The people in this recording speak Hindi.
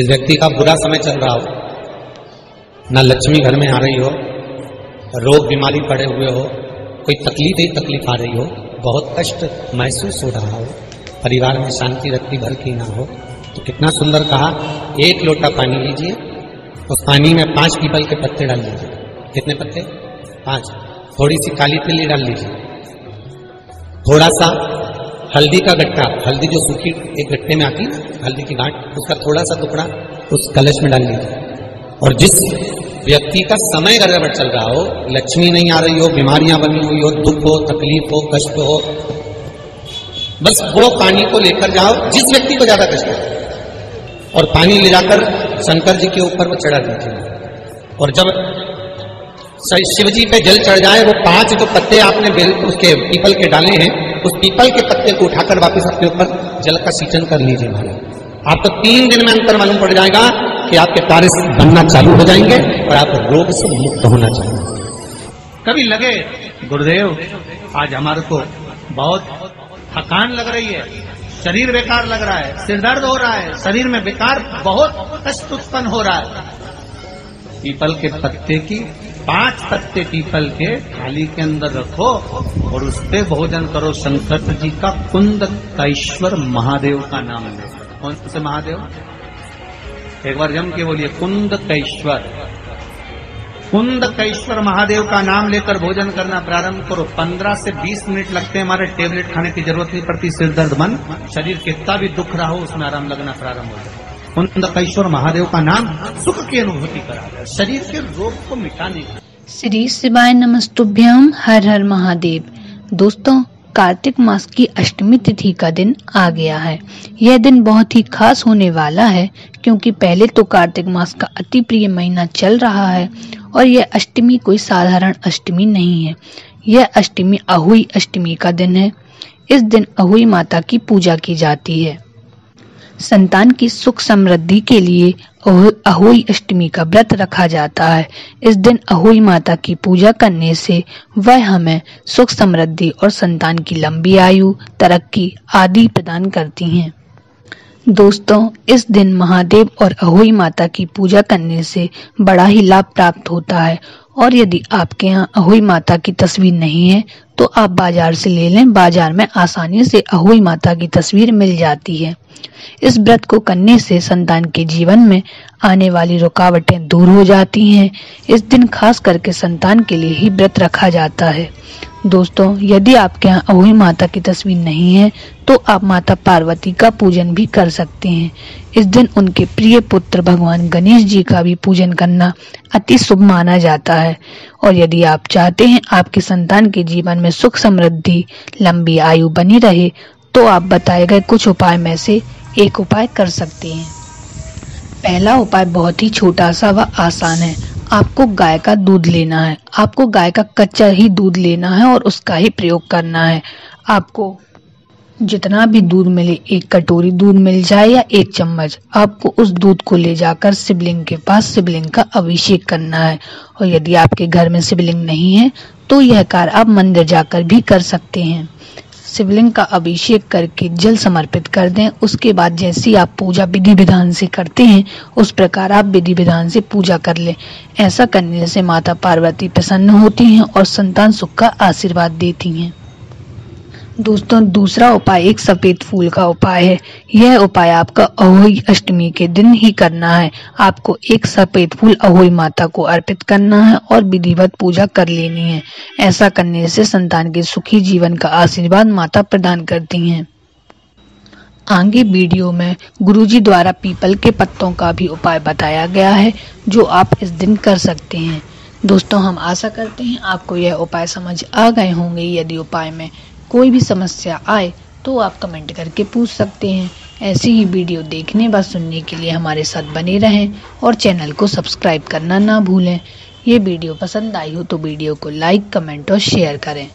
जिस व्यक्ति का बुरा समय चल रहा हो, ना लक्ष्मी घर में आ रही हो, रोग बीमारी पड़े हुए हो, कोई तकलीफ़ ही तकलीफ़ आ रही हो, बहुत कष्ट महसूस हो रहा हो, परिवार में शांति रखती भर की ना हो तो कितना सुंदर कहा, एक लोटा पानी लीजिए, उस पानी में पाँच पीपल के पत्ते डाल लीजिए। कितने पत्ते? पाँच। थोड़ी सी काली तिल्ली डाल लीजिए। थोड़ा सा हल्दी का गट्टा, हल्दी जो सूखी एक गट्टे में आती है हल्दी की गांठ, उसका थोड़ा सा टुकड़ा उस कलश में डाल लीजिए। और जिस व्यक्ति का समय गड़बड़ चल रहा हो, लक्ष्मी नहीं आ रही हो, बीमारियाँ बनी हुई हो, दुख हो, तकलीफ़ हो, कष्ट हो, बस वो पानी को लेकर जाओ, जिस व्यक्ति को ज़्यादा कष्ट है। और पानी ले जाकर शंकर जी के ऊपर वो चढ़ा दीजिए। और जब शिव जी पे जल चढ़ जाए, वो पाँच जो पत्ते आपने उसके पीपल के डाले हैं उस पीपल के पत्ते को उठाकर वापस अपने ऊपर जल का सिंचन कर लीजिए महाराज। आपको तीन दिन में अंतर मालूम पड़ जाएगा कि आपके कार्य बनना चालू हो जाएँगे और आप रोग से मुक्त होना चाहिए कभी लगे, गुरुदेव, आज हमारे को बहुत थकान लग रही है, शरीर बेकार लग रहा है, सिर दर्द हो रहा है, शरीर में बेकार बहुत कष्ट उत्पन्न हो रहा है। पीपल के पत्ते की पाँच पत्ते पीपल के थाली के अंदर रखो और उस पे भोजन करो। शंकर जी का कुंद कैश्वर महादेव का नाम लो। कौन से महादेव? एक बार जम के बोलिए, कुंद कैश्वर। कुंद कैश्वर महादेव का नाम लेकर भोजन करना प्रारंभ करो। 15 से 20 मिनट लगते हैं, हमारे टेबलेट खाने की ज़रूरत नहीं पड़ती, सिर दर्द मन शरीर कितना भी दुख रहा हो, उसमें आराम लगना प्रारंभ हो जाए। कुंद कैश्वर महादेव का नाम सुख की अनुभूति करा। शरीर के रोग को मिटाने का श्री शिवाय नमस्तुभ्यम हर हर महादेव। दोस्तों, कार्तिक मास की अष्टमी तिथि का दिन आ गया है। यह दिन बहुत ही खास होने वाला है, क्योंकि पहले तो कार्तिक मास का अति प्रिय महीना चल रहा है और यह अष्टमी कोई साधारण अष्टमी नहीं है। यह अष्टमी अहुई अष्टमी का दिन है। इस दिन अहुई माता की पूजा की जाती है। संतान की सुख समृद्धि के लिए अहोई अष्टमी का व्रत रखा जाता है। इस दिन अहोई माता की पूजा करने से वह हमें सुख समृद्धि और संतान की लंबी आयु, तरक्की आदि प्रदान करती हैं। दोस्तों, इस दिन महादेव और अहोई माता की पूजा करने से बड़ा ही लाभ प्राप्त होता है और यदि आपके यहाँ अहोई माता की तस्वीर नहीं है तो आप बाज़ार से ले लें। बाज़ार में आसानी से अहोई माता की तस्वीर मिल जाती है। इस व्रत को करने से संतान के जीवन में आने वाली रुकावटें दूर हो जाती हैं। इस दिन खास करके संतान के लिए ही व्रत रखा जाता है। दोस्तों, यदि आपके यहाँ अहोई माता की तस्वीर नहीं है तो आप माता पार्वती का पूजन भी कर सकते हैं। इस दिन उनके प्रिय पुत्र भगवान गणेश जी का भी पूजन करना अति शुभ माना जाता है। और यदि आप चाहते हैं आपके संतान के जीवन में सुख समृद्धि, लंबी आयु बनी रहे तो आप बताए गए कुछ उपाय में से एक उपाय कर सकते हैं। पहला उपाय बहुत ही छोटा सा व आसान है। आपको गाय का दूध लेना है। आपको गाय का कच्चा ही दूध लेना है और उसका ही प्रयोग करना है। आपको जितना भी दूध मिले, एक कटोरी दूध मिल जाए या एक चम्मच, आपको उस दूध को ले जाकर शिवलिंग के पास शिवलिंग का अभिषेक करना है। और यदि आपके घर में शिवलिंग नहीं है तो यह कार्य आप मंदिर जाकर भी कर सकते हैं। शिवलिंग का अभिषेक करके जल समर्पित कर दें। उसके बाद जैसी आप पूजा विधि विधान से करते हैं, उस प्रकार आप विधि विधान से पूजा कर लें। ऐसा करने से माता पार्वती प्रसन्न होती हैं और संतान सुख का आशीर्वाद देती हैं। दोस्तों, दूसरा उपाय, एक सफ़ेद फूल का उपाय है। यह उपाय आपका अहोई अष्टमी के दिन ही करना है। आपको एक सफ़ेद फूल अहोई माता को अर्पित करना है और विधिवत पूजा कर लेनी है। ऐसा करने से संतान के सुखी जीवन का आशीर्वाद माता प्रदान करती हैं। आगे वीडियो में गुरुजी द्वारा पीपल के पत्तों का भी उपाय बताया गया है, जो आप इस दिन कर सकते हैं। दोस्तों, हम आशा करते हैं आपको यह उपाय समझ आ गए होंगे। यदि उपाय में कोई भी समस्या आए तो आप कमेंट करके पूछ सकते हैं। ऐसी ही वीडियो देखने व सुनने के लिए हमारे साथ बने रहें और चैनल को सब्सक्राइब करना ना भूलें। ये वीडियो पसंद आई हो तो वीडियो को लाइक, कमेंट और शेयर करें।